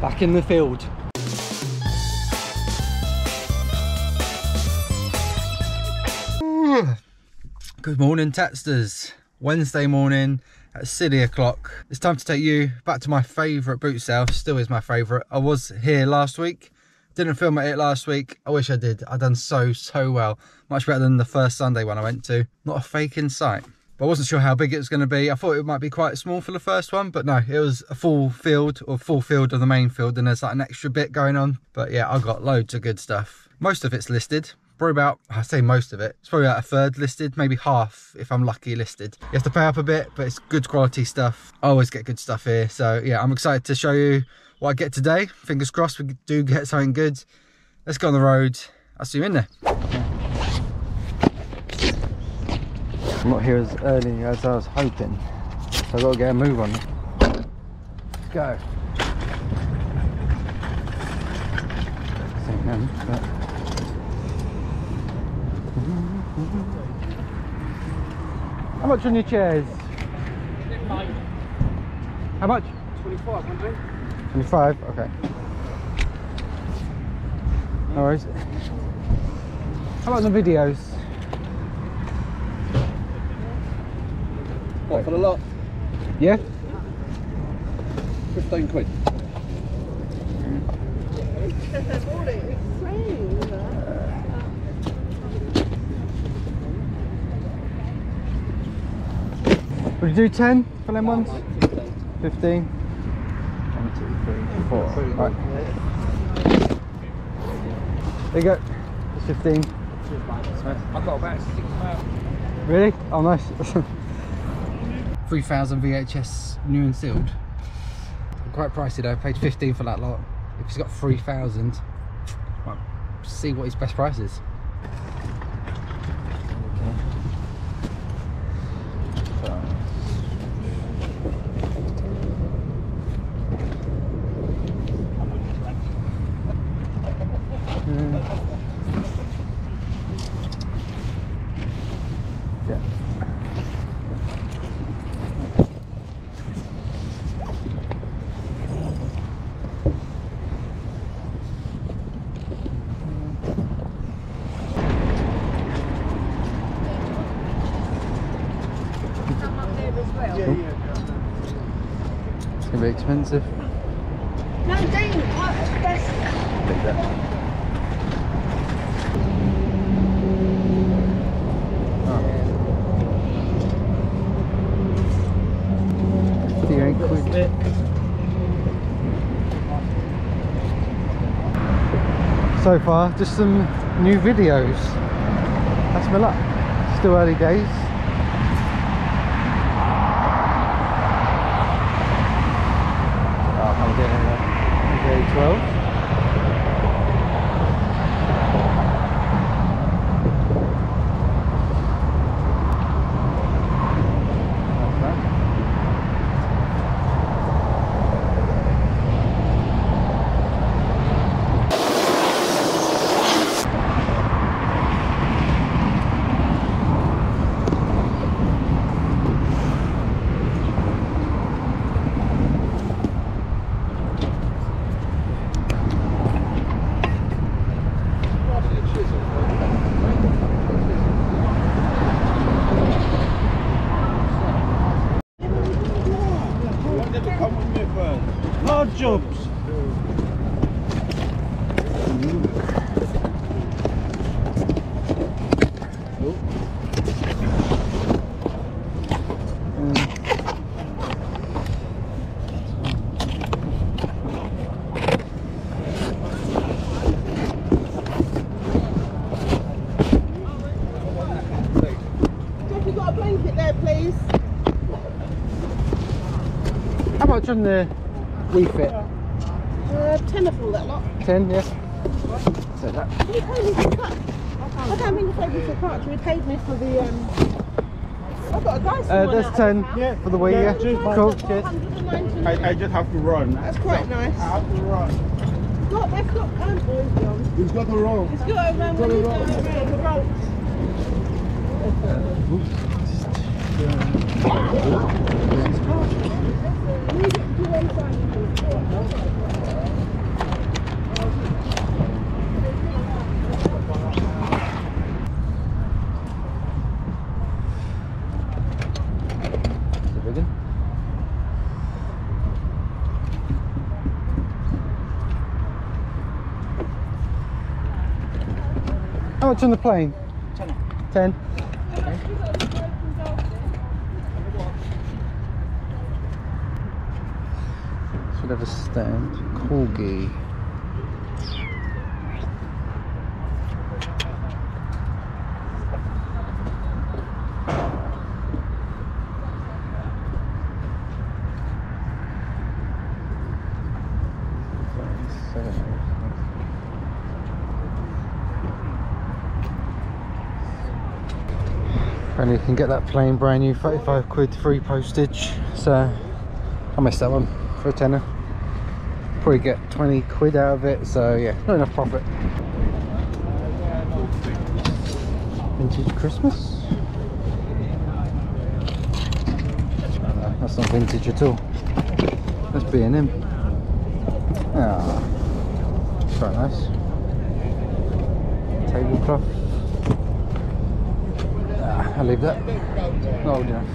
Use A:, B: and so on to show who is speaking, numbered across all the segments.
A: Back in the field. Good morning, Tatsters. Wednesday morning at silly o'clock. It's time to take you back to my favourite boot sale. Still is my favourite. I was here last week. Didn't film at it last week. I wish I did. I done so, so well. Much better than the first Sunday one I went to. Not a fake in sight. But I wasn't sure how big it was going to be. I thought it might be quite small for the first one, but no, it was a full field or full field of the main field and there's like an extra bit going on. But yeah, I got loads of good stuff. Most of it's listed. Probably about, I say most of it, it's probably about a third listed, maybe half if I'm lucky listed. You have to pay up a bit, but it's good quality stuff. I always get good stuff here. So yeah, I'm excited to show you what I get today. Fingers crossed we do get something good. Let's go on the road. I'll see you in there. I'm not here as early as I was hoping. So I've got to get a move on. Let's go. How much on your chairs? How much?
B: 25,
A: 25? Okay. No worries. How about the videos?
B: What, for the lot?
A: Yeah?
B: 15 quid.
A: Would you do 10 for them ones? 15? One, two, three, four. Right. There you go. It's 15.
B: I've got about six pounds.
A: Really? Oh, nice. 3000 VHS new and sealed. Quite pricey though. Paid 15 for that lot. If he's got 3000, well, see what his best price is. Hmm. Yeah. It's expensive.
C: No, Dean, I, oh, that's, ah.
A: Fifty-eight quid. So far, just some new videos. That's my luck. Still early days. Oh, I'm getting a 12.
B: Come with me first. Hard jobs.
C: Jeff, you got a blanket there, please?
A: How much on the refit?
C: Uh, tenner for that lot.
A: 10, yeah? So that.
C: Can you pay me for cut? I don't think you paid me for cut. You paid me for the, um... I've got a dice
A: Uh,
C: one
A: that's
C: out of
A: 10.
B: Yeah.
A: for the Wii, yeah?
B: Yeah.
A: Cool, cheers.
B: I, I just have to run.
C: That's quite nice.
B: I have to run.
C: Look, they've got cowboys, John.
B: He's got the roll.
C: It's got a man when he's going around the ropes. Leave it to one how
A: much on the plane? Ten. Ten. Should have a stand. Corgi. And you can get that plane brand new 35 quid free postage so I missed that one for a tenner probably get 20 quid out of it so yeah not enough profit. Vintage Christmas? That's not vintage at all. That's B&M ah quite nice. Tablecloth. Ah, I'll leave that. Not old enough.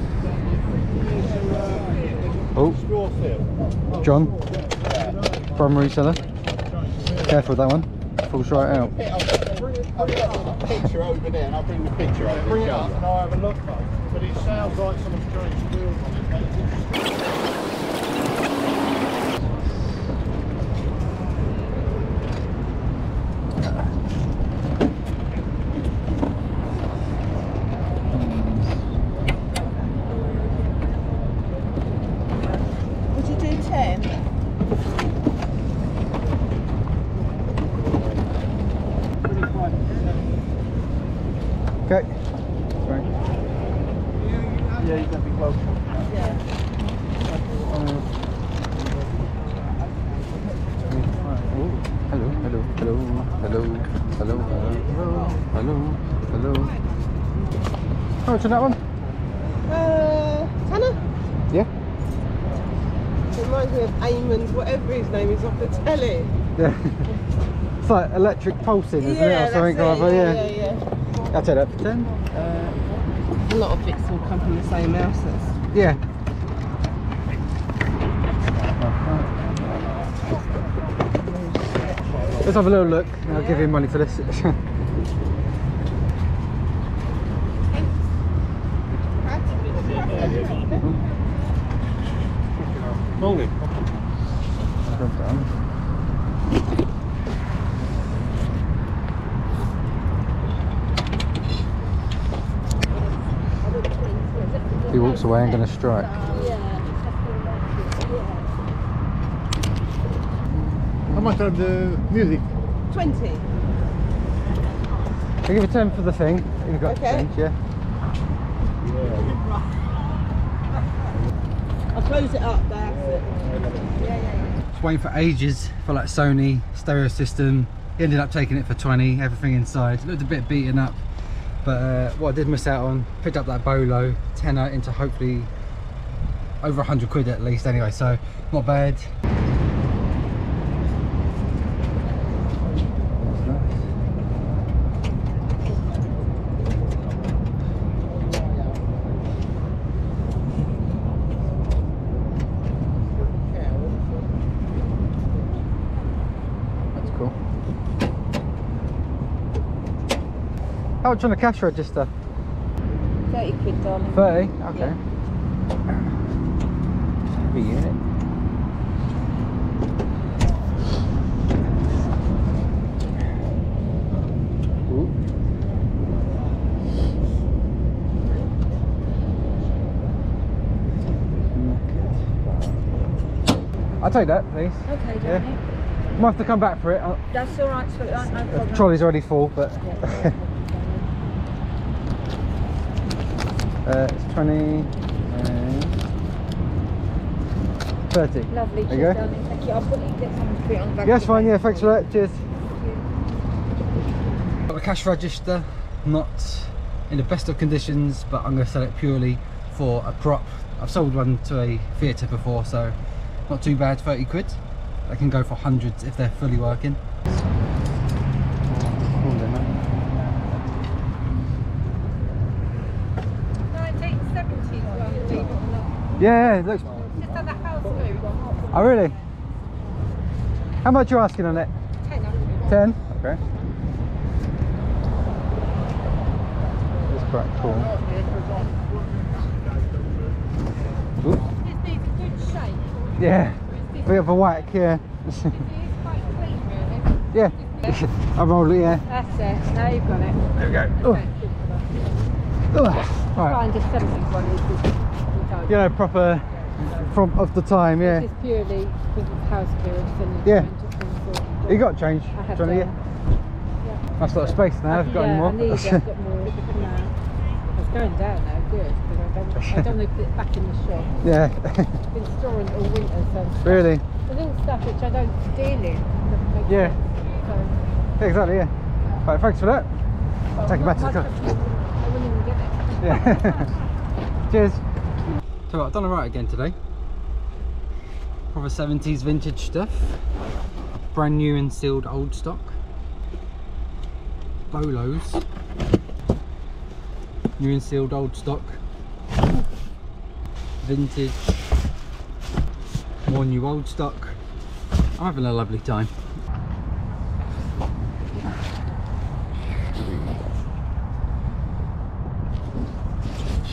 A: Oh, John, primary seller. Careful with that one. Falls right out.
B: picture over there and I'll bring the picture over. Bring it up and I'll have a look. But it sounds like someone's on it.
C: Would you do 10?
A: How that one?
C: Uh, tenner?
A: Yeah.
C: It reminds me of Eamon, whatever his name is, off the telly.
A: Yeah. it's like electric pulsing, isn't it? Or
C: that's
A: something
C: it,
A: rather,
C: yeah,
A: yeah.
C: yeah, yeah.
A: I'll take that for 10.
C: Uh, a lot of bits will come from the same houses.
A: Yeah. Let's have a little look. I'll give you money for this. If he I'm going to strike.
B: How much of the music?
C: 20.
A: I'll give you 10 for the thing. You've got
C: Okay.
A: change, yeah?
C: I'll close it up, that's it. Yeah, yeah, yeah.
A: Just waiting for ages for like Sony stereo system. He ended up taking it for 20, everything inside. Looked a bit beaten up. But uh, what I did miss out on, picked up that Bolo, tenner into hopefully over 100 quid at least anyway, so not bad. Much on the cash register?
C: 30 quid, darling.
A: 30? Okay. Heavy unit. I'll take that, please.
D: Okay,
A: Yeah. Might have to come back for it. Uh,
D: That's all right, sweetheart, no
A: The trolley's already full, but
D: Yeah.
A: uh, it's 20 and 30.
D: Lovely,
A: There you
D: cheers,
A: go.
D: darling. Thank you. I'll put it, get someone to put it on the back.
A: Yes, fine, yeah, thanks for that. Cheers.
D: Thank you.
A: Got the cash register, not in the best of conditions, but I'm going to sell it purely for a prop. I've sold one to a theatre before, so not too bad, 30 quid. They can go for hundreds if they're fully working. Yeah, it looks.
C: Just had that house move.
A: Oh, really? How much are you asking on it? 10. Okay. quite cool. Ooh.
D: This needs a good shake.
A: Yeah, bit of a whack, yeah.
D: It is quite clean, really.
A: yeah, I'm rolling, yeah.
D: That's it. Now you've got it.
A: There we go.
D: Okay, good for.
A: Ugh. Right,
D: Find a 70s one is this.
A: You know, proper from of the time, yeah.
D: This is purely because of house clearance and
A: Yeah.
D: things or-
A: You got change,
D: I have
A: Johnny,
D: done.
A: yeah? Nice lot of space now, I've got
D: yeah,
A: more.
D: I need. I've got more. It's going down now, good. Because I don't, I don't want to put it back in the shop.
A: yeah,
D: I've been storing it all winter, so stuff-
A: really.
D: The little stuff which I don't deal in.
A: Yeah.
D: sense. So,
A: Exactly, yeah. Right, thanks for that.
D: well,
A: Take it back to the car.
D: I wouldn't even get it.
A: Yeah. Cheers. So I've done alright again today. Proper 70s vintage stuff. Brand new and sealed old stock. Bolos. New and sealed old stock. Vintage. More new old stock. I'm having a lovely time.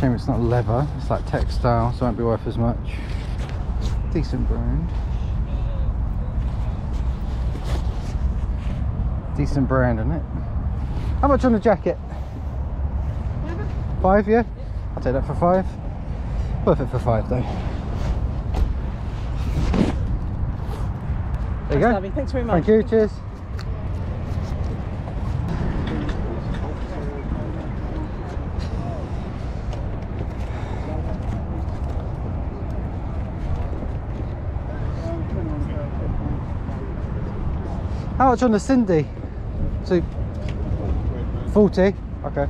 A: Shame it's not leather, it's like textile, so it won't be worth as much. Decent brand. Decent brand, isn't it? How much on the jacket? Five, yeah? I'll take that for five. Worth it for five though. There you go.
D: Thanks very much.
A: Thank you, cheers. Much on the Sindy? So 40? Okay.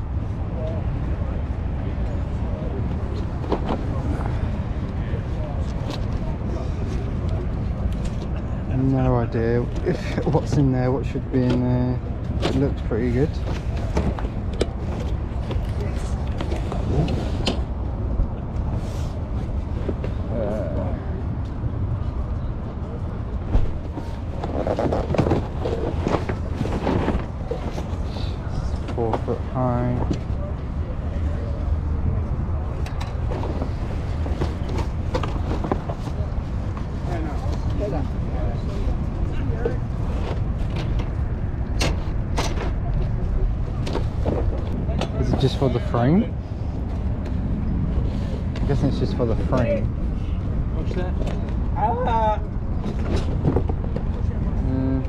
A: No idea if what's in there, what should be in there. It looks pretty good. Uh, four foot high. Is it just for the frame? I'm guessing it's just for the frame.
B: What's that?
A: Mm.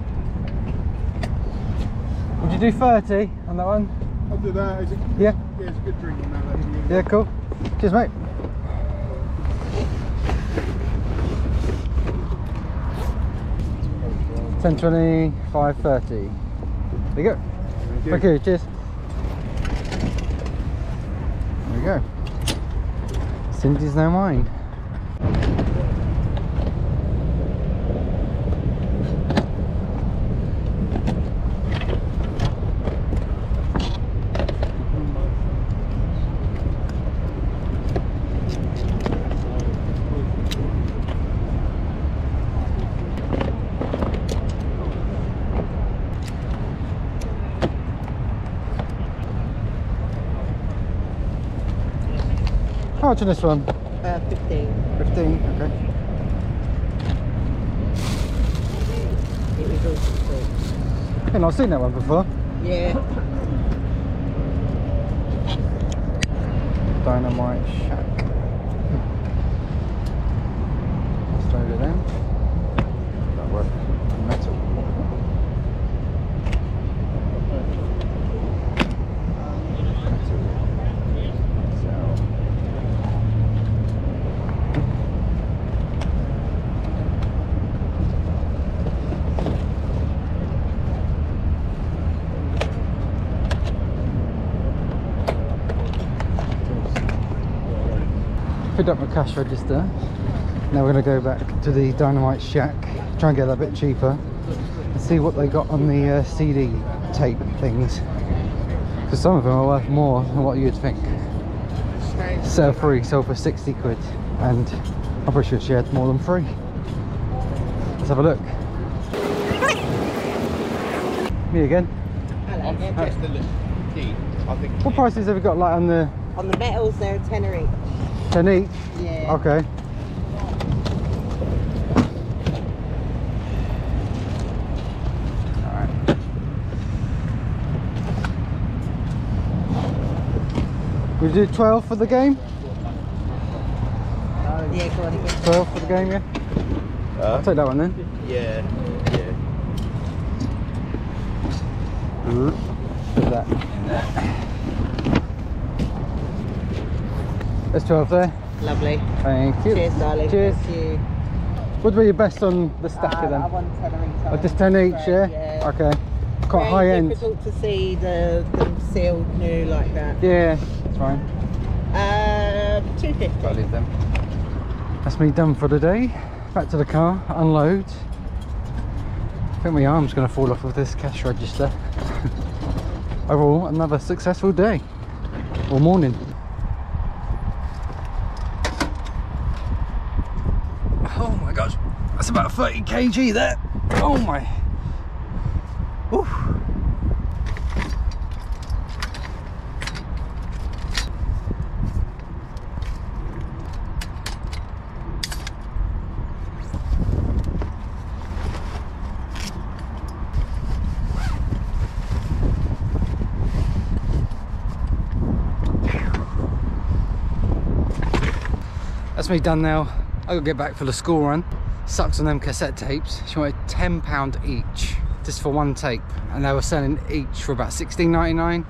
A: Would you do 30 on that one?
B: I'll do that. Is it,
A: Yeah?
B: yeah, it's a good drink on that.
A: Yeah, cool. Cheers, mate. Ten twenty, five thirty. There you go. Thank you. Cheers. There we go. Sindy's now mine. Much on this one?
D: Uh, 15.
A: 15, okay.
D: It was also free.
A: Hey, I've seen that one before.
D: Yeah.
A: Dynamite Shack. Let's load it in. That works. Picked up my cash register. Now we're going to go back to the Dynamite Shack, try and get that a bit cheaper, and see what they got on the uh, CD tape things. Because some of them are worth more than what you'd think. Sell free, sold for 60 quid, and I'm pretty sure she had more than three. Let's have a look. Me again.
B: I've just a little key. I think.
A: What prices have you got like on the
C: On the metals, they're a tenner each.
A: 10 each?
C: Yeah.
A: Okay. Alright. Would do 12 for the game?
C: Yeah, go on again.
A: 12 for the game, yeah?
B: Uh,
A: I'll take that one then.
B: yeah, yeah.
A: Put that. There's 12 there.
C: Lovely.
A: Thank you.
C: Cheers, darling.
A: Cheers.
C: You.
A: What were your best on the stacker
C: Uh,
A: then?
C: I want tenner each.
A: Oh, just 10 each, yeah?
C: Yeah.
A: Okay. Quite
C: Very
A: high end.
C: It's difficult to see the them sealed new like that.
A: Yeah, that's fine.
C: Uh, two
A: I'll leave them. That's me done for the day. Back to the car, unload. I think my arm's going to fall off of this cash register. Overall, another successful day. Or morning. Oh my gosh, that's about 30 kg there. Oh my. Oof. That's me done now. I gotta get back for the school run. Sucks on them cassette tapes. She wanted £10 each just for one tape. And they were selling each for about $16.99.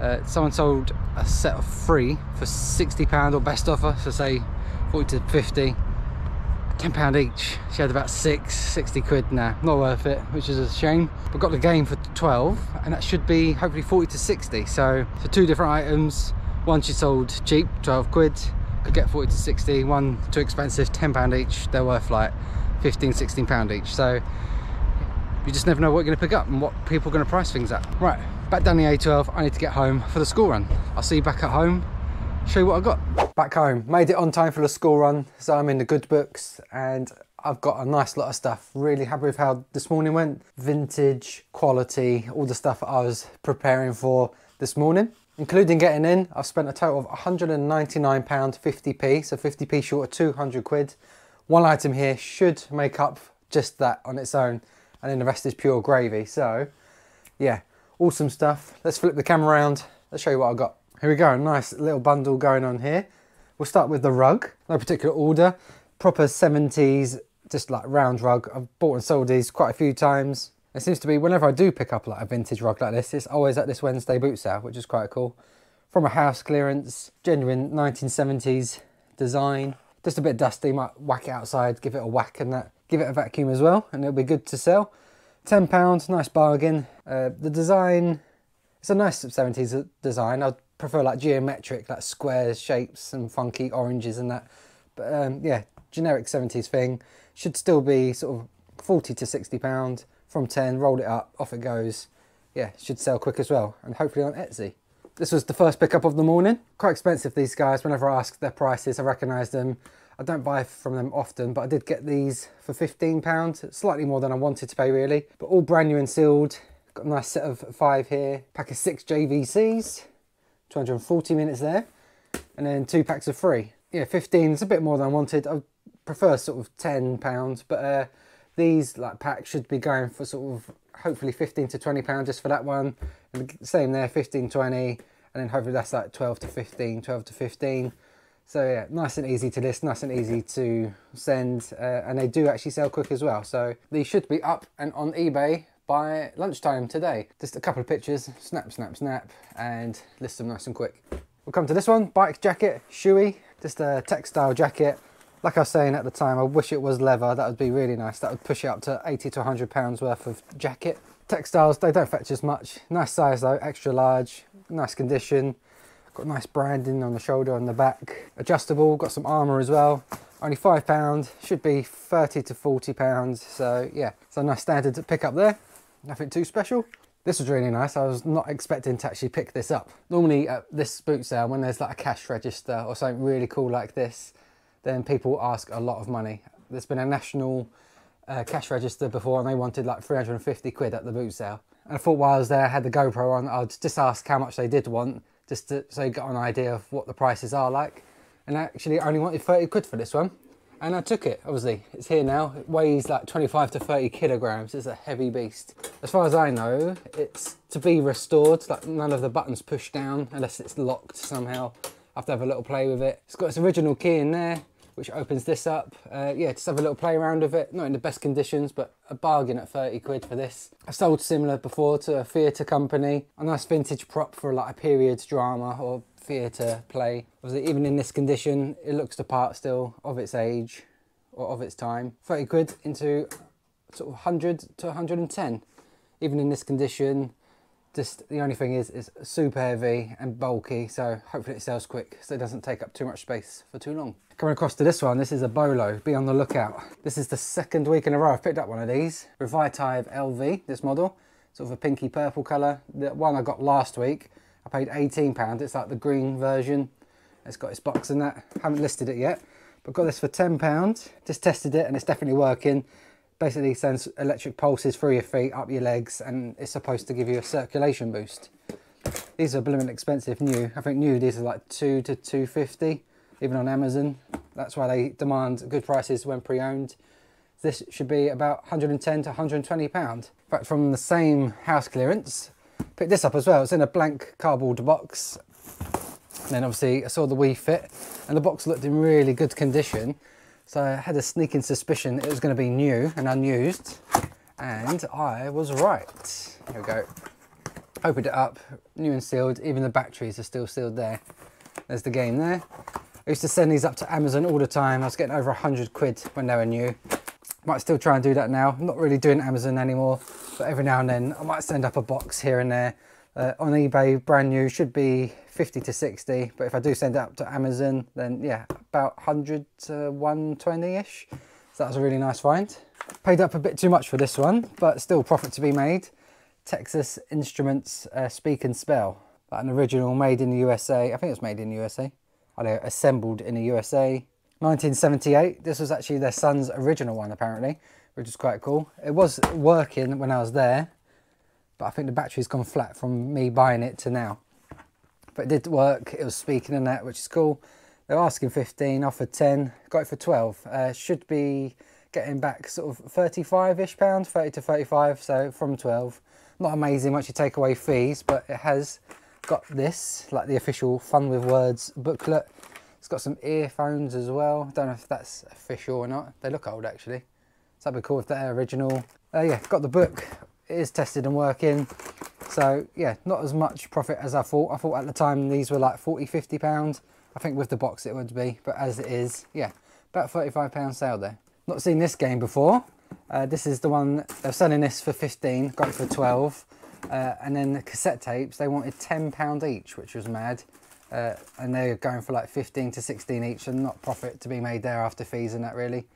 A: Uh, someone sold a set of three for £60 or best offer, so say 40 to 50. £10 each. She had about six, 60 quid. Nah, not worth it, which is a shame. But got the game for 12, and that should be hopefully 40 to 60. So for two different items, one she sold cheap, 12 quid, could get 40 to 60. One too expensive, 10 pound each. They're worth like 15, 16 pound each. So you just never know what you're going to pick up and what people are going to price things at. Right, back down the A12. I need to get home for the school run. I'll see you back at home. Show you what I got. Back home, made it on time for the school run. So I'm in the good books and I've got a nice lot of stuff. Really happy with how this morning went. Vintage, quality, all the stuff I was preparing for this morning. Including getting in, I've spent a total of £199.50p, so 50p short of 200 quid. One item here should make up just that on its own, and then the rest is pure gravy. So, yeah, awesome stuff. Let's flip the camera around. Let's show you what I've got. Here we go, nice little bundle going on here. We'll start with the rug, no particular order. Proper 70s, just like round rug. I've bought and sold these quite a few times. It seems to be whenever I do pick up like a vintage rug like this, it's always at this Wednesday boot sale, which is quite cool. From a house clearance, genuine 1970s design. Just a bit dusty, might whack it outside, give it a whack and that. Give it a vacuum as well, and it'll be good to sell. £10, nice bargain. Uh, the design, it's a nice 70s design. I'd prefer like geometric, like squares, shapes, and funky oranges and that. But um, yeah, generic 70s thing. Should still be sort of 40 to 60 pound from 10, roll it up, off it goes. Yeah, should sell quick as well, and hopefully on Etsy. This was the first pickup of the morning. Quite expensive, these guys. Whenever I ask their prices, I recognise them. I don't buy from them often, but I did get these for £15, slightly more than I wanted to pay really. But all brand new and sealed. Got a nice set of five here. Pack of six JVCs, 240 minutes there. And then two packs of three. Yeah, 15 is a bit more than I wanted. I prefer sort of £10, but uh, these like packs should be going for sort of hopefully 15 to 20 pounds just for that one. And the same there, 15, 20, and then hopefully that's like 12 to 15, 12 to 15. So yeah, nice and easy to list, nice and easy to send, uh, and they do actually sell quick as well. So these should be up and on eBay by lunchtime today. Just a couple of pictures, snap, snap, snap, and list them nice and quick. We'll come to this one, bike jacket, shoey, just a textile jacket. Like I was saying at the time, I wish it was leather, that would be really nice. That would push it up to 80 to 100 pounds worth of jacket. Textiles, they don't fetch as much. Nice size though, extra large, nice condition. Got nice branding on the shoulder and the back. Adjustable, got some armour as well. Only five pound, should be 30 to 40 pounds. So yeah, it's a nice standard to pick up there. Nothing too special. This was really nice. I was not expecting to actually pick this up. Normally at this boot sale, when there's like a cash register or something really cool like this, then people ask a lot of money. There's been a national uh, cash register before and they wanted like 350 quid at the boot sale. And I thought while I was there, I had the GoPro on, I'd just ask how much they did want, just to, so you got an idea of what the prices are like. And actually, I actually only wanted 30 quid for this one. And I took it, obviously. It's here now. It weighs like 25 to 30 kilograms. It's a heavy beast. As far as I know, it's to be restored. Like none of the buttons push down unless it's locked somehow. I have to have a little play with it. It's got its original key in there, which opens this up. Uh, yeah, just have a little play around with it. Not in the best conditions, but a bargain at 30 quid for this. I've sold similar before to a theatre company. A nice vintage prop for like a period drama or theatre play. Obviously, even in this condition, it looks the part still of its age or of its time. 30 quid into sort of 100 to 110. Even in this condition, just the only thing is it's super heavy and bulky, so hopefully it sells quick so it doesn't take up too much space for too long. Coming across to this one, this is a Bolo, be on the lookout. This is the second week in a row I've picked up one of these. Revitive LV, this model, sort of a pinky purple colour. The one I got last week, I paid £18. It's like the green version. It's got its box in that. Haven't listed it yet, but got this for £10. Just tested it and it's definitely working. Basically sends electric pulses through your feet, up your legs, and it's supposed to give you a circulation boost. These are blooming expensive new. I think new these are like two to 250, even on Amazon. That's why they demand good prices when pre-owned. This should be about 110 to 120 pound. In fact, from the same house clearance, Picked this up as well. It's in a blank cardboard box. And then obviously I saw the Wii Fit and the box looked in really good condition. So I had a sneaking suspicion it was going to be new and unused. And I was right. Here we go. Opened it up, new and sealed. Even the batteries are still sealed there. There's the game there. I used to send these up to Amazon all the time. I was getting over 100 quid when they were new. Might still try and do that now. I'm not really doing Amazon anymore, but every now and then I might send up a box here and there. Uh, on eBay, brand new, should be 50 to 60, but if I do send it up to Amazon, then yeah, about 100 to 120-ish. So that was a really nice find. Paid up a bit too much for this one, but still profit to be made. Texas Instruments uh, Speak and Spell. Like an original made in the USA. I think it was made in the USA. I don't know, assembled in the USA. 1978. This was actually their son's original one, apparently, which is quite cool. It was working when I was there, but I think the battery's gone flat from me buying it to now. But it did work. It was speaking in that, which is cool. They're asking 15, offered 10, got it for 12. Uh, should be getting back sort of 35-ish pounds, 30 to 35, so from 12. Not amazing once you take away fees, but it has got this, like the official Fun With Words booklet it's got some earphones as well. Don't know if that's official or not. They look old actually. So that'd be cool if they're original. Uh, yeah, got the book. It is tested and working. So yeah, not as much profit as I thought. I thought at the time these were like 40, 50 pounds. I think with the box it would be, but as it is, yeah, about 35 pound sale there. Not seen this game before. Uh, this is the one, they're selling this for 15, got it for 12. Uh, and then the cassette tapes, they wanted 10 pound each, which was mad uh, and they're going for like 15 to 16 each and not profit to be made there after fees and that really.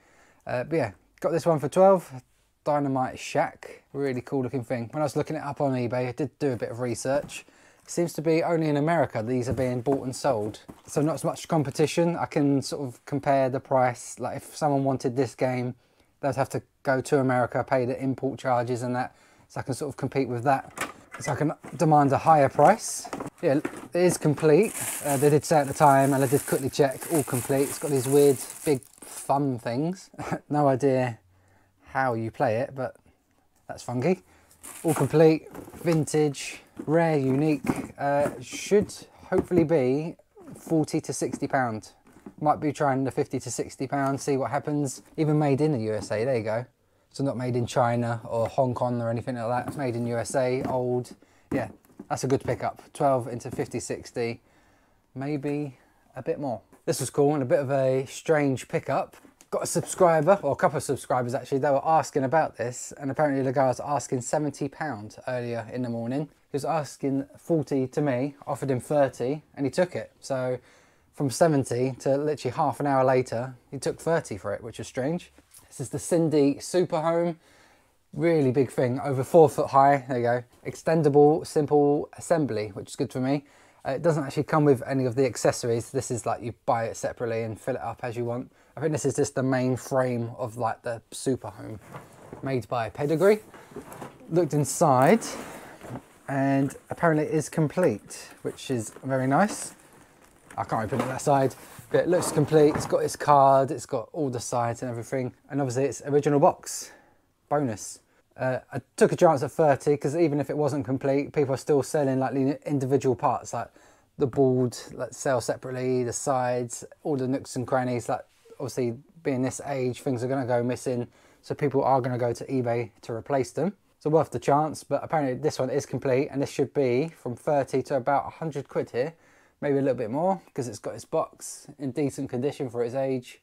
A: Uh, but yeah, got this one for 12. Dynamite Shack, really cool looking thing. When I was looking it up on eBay, I did do a bit of research. It seems to be only in America these are being bought and sold. So not as much competition. I can sort of compare the price. Like if someone wanted this game, they'd have to go to America, pay the import charges and that. So I can sort of compete with that. So I can demand a higher price. Yeah, it is complete. Uh, they did say at the time, and I did quickly check, all complete. It's got these weird big thumb things. no idea how you play it, but that's funky. All complete, vintage, rare, unique. Uh, should hopefully be 40 to 60 pound. Might be trying the 50 to 60 pound, see what happens. Even made in the USA, there you go. So not made in China or Hong Kong or anything like that. It's made in USA, old. Yeah, that's a good pickup. 12 into 50, 60, maybe a bit more. This was cool and a bit of a strange pickup. Got a subscriber, or a couple of subscribers actually, they were asking about this and apparently the guy was asking 70 pounds earlier in the morning. He was asking 40 to me, offered him 30 and he took it. So from 70 to literally half an hour later, he took 30 for it, which is strange. This is the Sindy Super Home. Really big thing, over four foot high. There you go. Extendable, simple assembly, which is good for me. Uh, it doesn't actually come with any of the accessories. This is like you buy it separately and fill it up as you want. I think this is just the main frame of like the Super Home made by Pedigree. Looked inside, and apparently it is complete, which is very nice. I can't open it that side, but it looks complete. It's got its card, it's got all the sides and everything, and obviously it's original box, bonus. Uh, I took a chance at 30 because even if it wasn't complete, people are still selling like individual parts, like the board, like sell separately, the sides, all the nooks and crannies. Like obviously, being this age, things are going to go missing, so people are going to go to eBay to replace them. So worth the chance, but apparently this one is complete, and this should be from 30 to about 100 quid here, maybe a little bit more because it's got its box in decent condition for its age.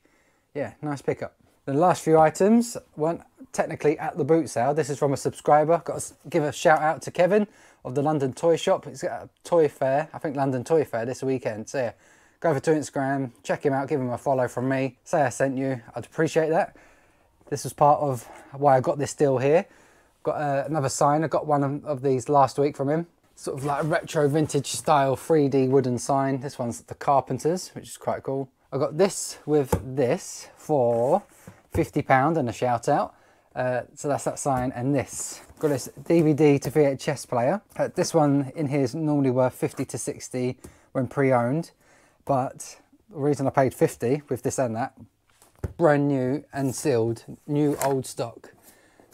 A: Yeah, nice pickup. The last few items weren't technically at the boot sale. This is from a subscriber. Got to give a shout out to Kevin of the London Toy Shop. He's got a toy fair, I think London Toy Fair this weekend. So yeah, go over to Instagram, check him out, give him a follow from me. Say I sent you. I'd appreciate that. This was part of why I got this deal here. Got uh, another sign. I got one of these last week from him. Sort of like a retro vintage style 3D wooden sign. This one's the Carpenters, which is quite cool. I got this with this for £50 and a shout out. Uh, so that's that sign and this. Got this DVD to VHS player. Uh, this one in here is normally worth 50 to 60 when pre-owned, but the reason I paid 50 with this and that, brand new and sealed, new old stock.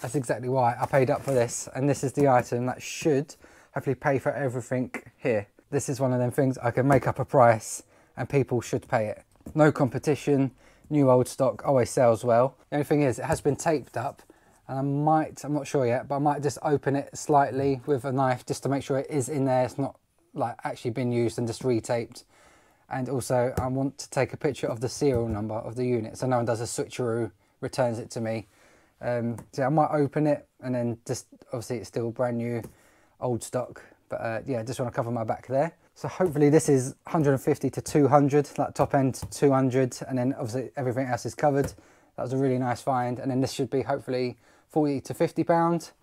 A: That's exactly why I paid up for this. And this is the item that should hopefully pay for everything here. This is one of them things I can make up a price and people should pay it. No competition, new old stock always sells well. The only thing is it has been taped up and I might, I'm not sure yet, but I might just open it slightly with a knife just to make sure it is in there. It's not like actually been used and just retaped. And also I want to take a picture of the serial number of the unit so no one does a switcheroo, returns it to me. Um, so I might open it and then just, obviously it's still brand new, old stock. But uh, yeah, just want to cover my back there. So hopefully this is 150 to 200, like top end 200, and then obviously everything else is covered. That was a really nice find. And then this should be hopefully 40 to 50 pounds.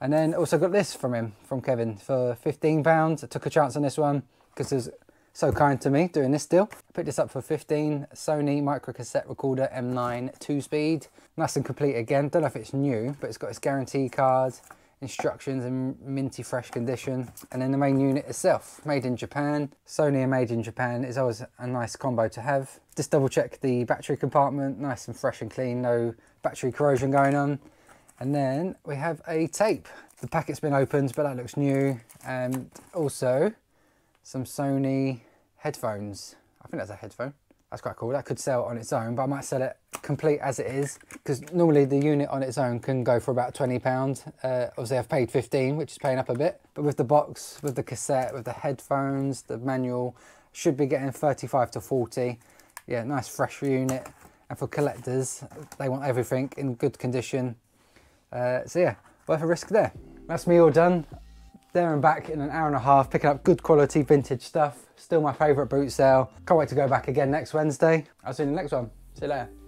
A: And then also got this from him, from Kevin, for 15 pounds. I took a chance on this one because he was so kind to me doing this deal. I picked this up for 15, Sony micro cassette recorder M9 2 speed. Nice and complete again. Don't know if it's new, but it's got its guarantee card, instructions in minty fresh condition. And then the main unit itself made in Japan. Sony and made in Japan. Is always a nice combo to have. Just double check the battery compartment. Nice and fresh and clean. No battery corrosion going on. And then we have a tape. The packet's been opened but that looks new. And also some Sony headphones I think that's a headphone that's quite cool. That could sell on its own, but I might sell it complete as it is because normally the unit on its own can go for about £20. Uh, obviously I've paid 15, which is paying up a bit, but with the box, with the cassette, with the headphones, the manual, should be getting 35 to 40. Yeah, nice fresh unit. And for collectors, they want everything in good condition. Uh, so yeah, worth a risk there. That's me all done there and back in an hour and a half, picking up good quality vintage stuff. Still my favourite boot sale. Can't wait to go back again next Wednesday. I'll see you in the next one. See you later.